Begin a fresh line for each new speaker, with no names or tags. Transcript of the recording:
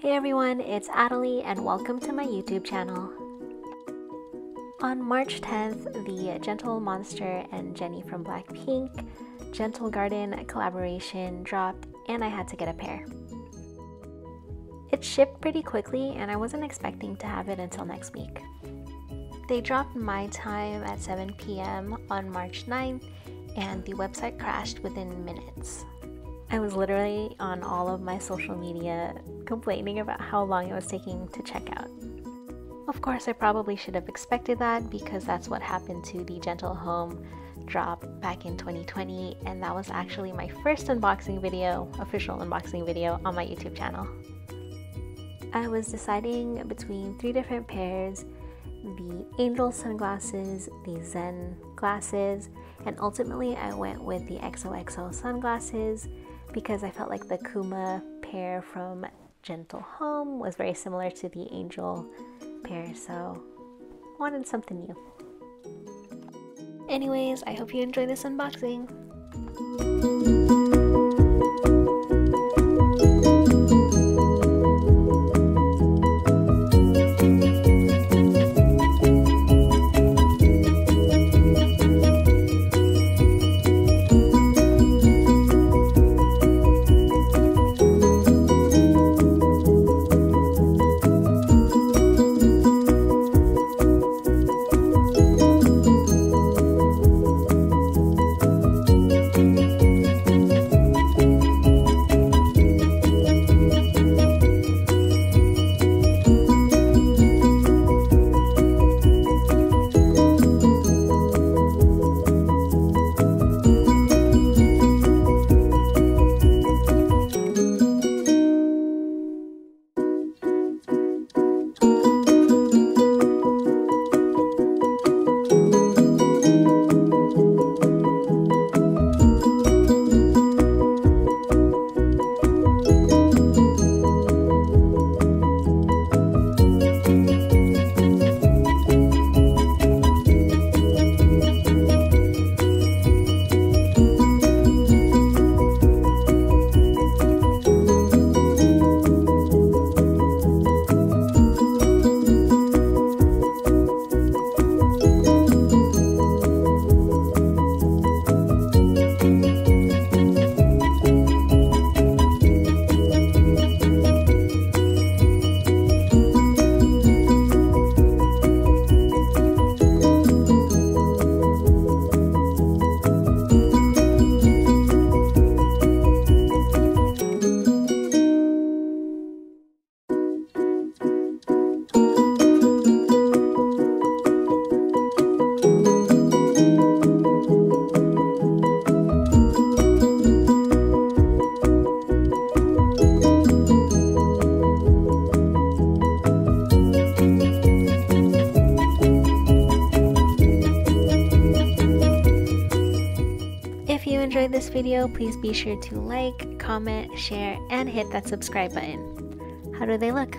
Hey everyone, it's Adelie and welcome to my YouTube channel. On March 10th, the Gentle Monster and Jennie from Blackpink Jentle Garden collaboration dropped and I had to get a pair. It shipped pretty quickly and I wasn't expecting to have it until next week. They dropped my time at 7 p.m. on March 9th and the website crashed within minutes. I was literally on all of my social media complaining about how long it was taking to check out. Of course, I probably should have expected that because that's what happened to the Jentle Home drop back in 2020, and that was actually my first unboxing video, official unboxing video on my YouTube channel. I was deciding between three different pairs the Angel sunglasses, the Zen glasses, and ultimately I went with the XOXO sunglasses because I felt like the Kuma pair from Jentle Home was very similar to the Angel pair, so wanted something new. Anyways, I hope you enjoy this unboxing. This video, please be sure to like, comment, share, and hit that subscribe button. How do they look?